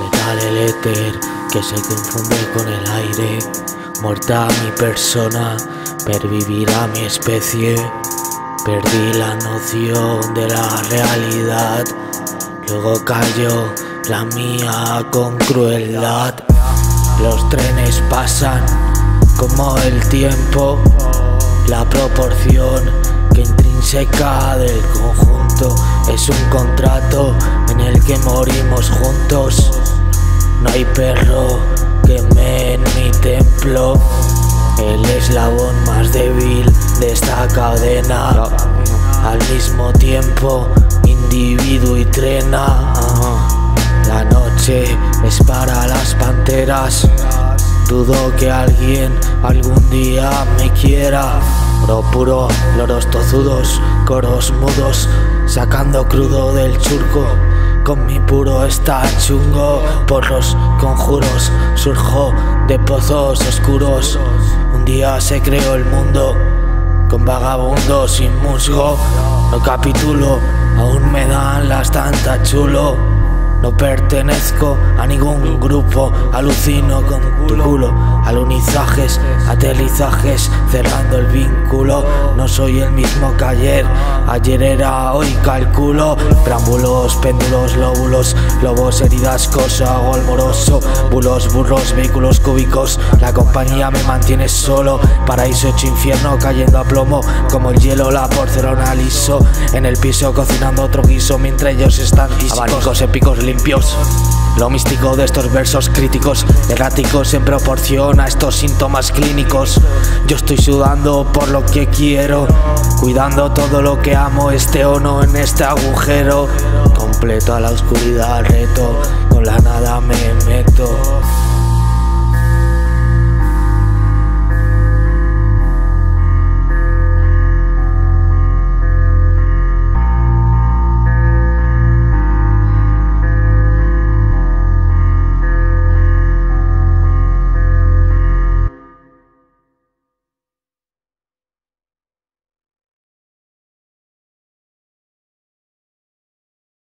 Letal el éter que se confunde con el aire. Muerta mi persona, pervivirá mi especie. Perdí la noción de la realidad. Luego cayó la mía con crueldad. Los trenes pasan como el tiempo, la proporción que intrínseca del conjunto es un contrato en el que morimos juntos. No hay perro que me en mi templo. El eslabón más débil de esta cadena. Al mismo tiempo, individuo y trena. La noche es para las panteras. Dudo que alguien algún día me quiera. Oro puro, loros tozudos, coros mudos, sacando crudo del churco. Con mi puro está chungo, por los conjuros surjo de pozos oscuros. Un día se creó el mundo con vagabundos sin musgo. No capitulo, aún me dan las tantas chulo. No pertenezco a ningún grupo, alucino con tu culo, alunizajes, aterrizajes, cerrando el vínculo. No soy el mismo que ayer, ayer era hoy calculo. Preámbulos, péndulos, lóbulos, lobos, heridas, cosa, gol moroso, bulos, burros, vehículos cúbicos. La compañía me mantiene solo, paraíso hecho infierno, cayendo a plomo, como el hielo, la porcelana liso. En el piso cocinando otro guiso, mientras ellos están abanicos épicos limpios. Lo místico de estos versos críticos, erráticos en proporción a estos síntomas clínicos. Yo estoy sudando por lo que quiero, cuidando todo lo que amo, este o no en este agujero. Completo a la oscuridad, reto, con la nada me meto.